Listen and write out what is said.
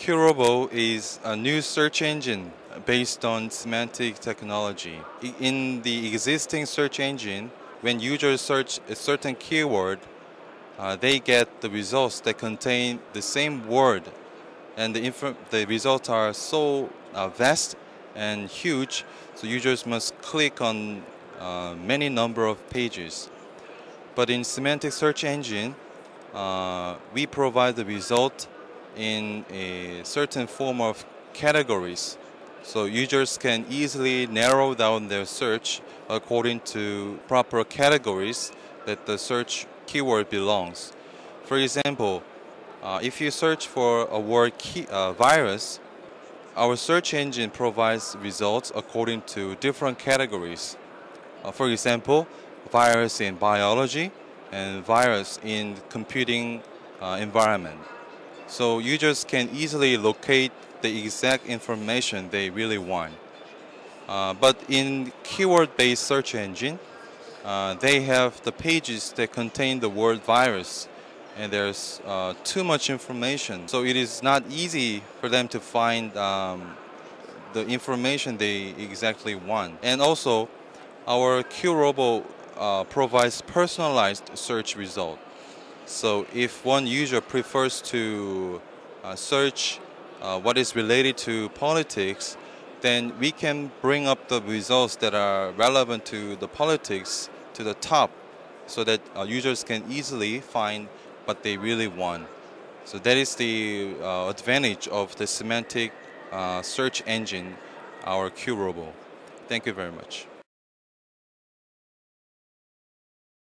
QRobo is a new search engine based on semantic technology. In the existing search engine, when users search a certain keyword, uh, they get the results that contain the same word, and the, the results are so uh, vast and huge, so users must click on uh, many number of pages. But in semantic search engine, uh, we provide the result in a certain form of categories. So users can easily narrow down their search according to proper categories that the search keyword belongs. For example, uh, if you search for a word key, uh, virus, our search engine provides results according to different categories. Uh, for example, virus in biology and virus in computing uh, environment. So users can easily locate the exact information they really want. Uh, but in keyword-based search engine, uh, they have the pages that contain the word virus and there's uh, too much information. So it is not easy for them to find um, the information they exactly want. And also, our QRobo uh, provides personalized search result. So if one user prefers to uh, search uh, what is related to politics, then we can bring up the results that are relevant to the politics to the top so that uh, users can easily find what they really want. So that is the uh, advantage of the semantic uh, search engine, our QRobo. Thank you very much.